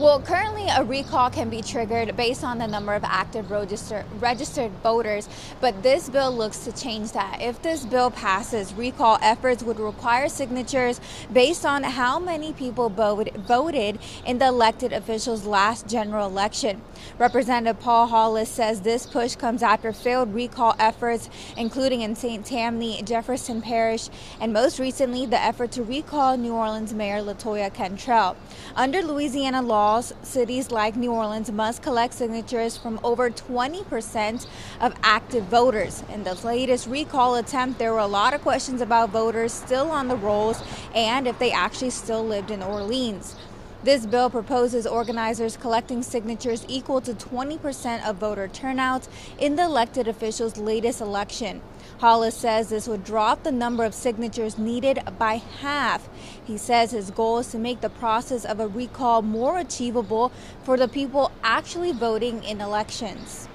Well, currently a recall can be triggered based on the number of active register, registered voters, but this bill looks to change that. If this bill passes, recall efforts would require signatures based on how many people voted, voted in the elected officials' last general election. Representative Paul Hollis says this push comes after failed recall efforts, including in St. Tammany, Jefferson Parish, and most recently the effort to recall New Orleans Mayor Latoya Cantrell. Under Louisiana law, laws, cities like New Orleans must collect signatures from over 20% of active voters. In the latest recall attempt, there were a lot of questions about voters still on the rolls and if they actually still lived in Orleans. This bill proposes organizers collecting signatures equal to 20% of voter turnout in the elected officials' latest election. Hollis says this would drop the number of signatures needed by half. He says his goal is to make the process of a recall more achievable for the people actually voting in elections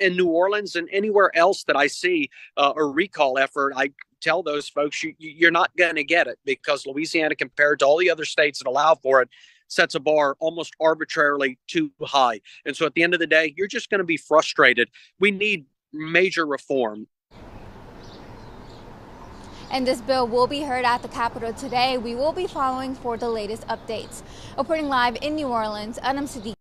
in New Orleans and anywhere else that I see uh, a recall effort, I tell those folks you, you're not going to get it because Louisiana, compared to all the other states that allow for it, sets a bar almost arbitrarily too high. And so at the end of the day, you're just going to be frustrated. We need major reform. And this bill will be heard at the Capitol today. We will be following for the latest updates. Reporting live in New Orleans, Anam Siddiqui.